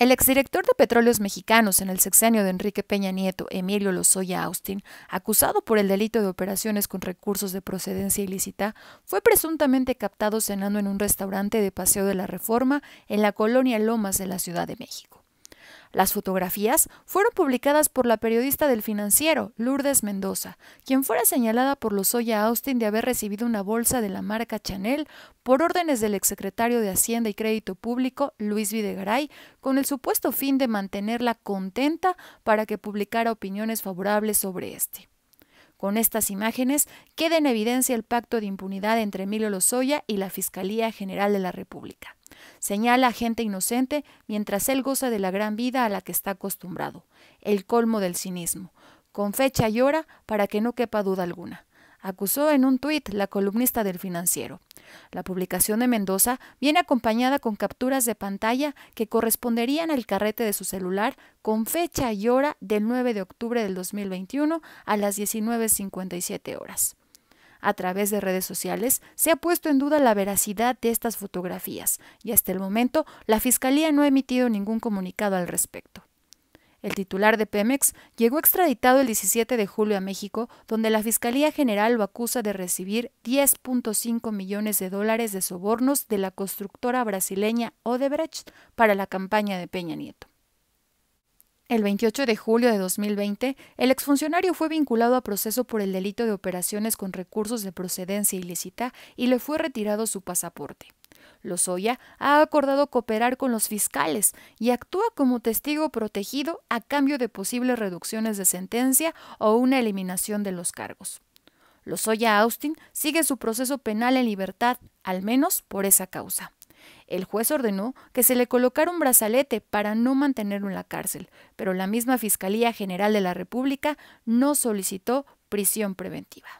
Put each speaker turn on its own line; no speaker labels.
El exdirector de Petróleos Mexicanos en el sexenio de Enrique Peña Nieto, Emilio Lozoya Austin, acusado por el delito de operaciones con recursos de procedencia ilícita, fue presuntamente captado cenando en un restaurante de Paseo de la Reforma en la colonia Lomas de la Ciudad de México. Las fotografías fueron publicadas por la periodista del financiero, Lourdes Mendoza, quien fuera señalada por Lozoya Austin de haber recibido una bolsa de la marca Chanel por órdenes del exsecretario de Hacienda y Crédito Público, Luis Videgaray, con el supuesto fin de mantenerla contenta para que publicara opiniones favorables sobre este. Con estas imágenes queda en evidencia el pacto de impunidad entre Emilio Lozoya y la Fiscalía General de la República. Señala a gente inocente mientras él goza de la gran vida a la que está acostumbrado, el colmo del cinismo, con fecha y hora para que no quepa duda alguna acusó en un tuit la columnista del financiero. La publicación de Mendoza viene acompañada con capturas de pantalla que corresponderían al carrete de su celular con fecha y hora del 9 de octubre del 2021 a las 19.57 horas a través de redes sociales, se ha puesto en duda la veracidad de estas fotografías y hasta el momento la Fiscalía no ha emitido ningún comunicado al respecto. El titular de Pemex llegó extraditado el 17 de julio a México, donde la Fiscalía General lo acusa de recibir 10.5 millones de dólares de sobornos de la constructora brasileña Odebrecht para la campaña de Peña Nieto. El 28 de julio de 2020, el exfuncionario fue vinculado a proceso por el delito de operaciones con recursos de procedencia ilícita y le fue retirado su pasaporte. Lozoya ha acordado cooperar con los fiscales y actúa como testigo protegido a cambio de posibles reducciones de sentencia o una eliminación de los cargos. Lozoya Austin sigue su proceso penal en libertad, al menos por esa causa. El juez ordenó que se le colocara un brazalete para no mantenerlo en la cárcel, pero la misma Fiscalía General de la República no solicitó prisión preventiva.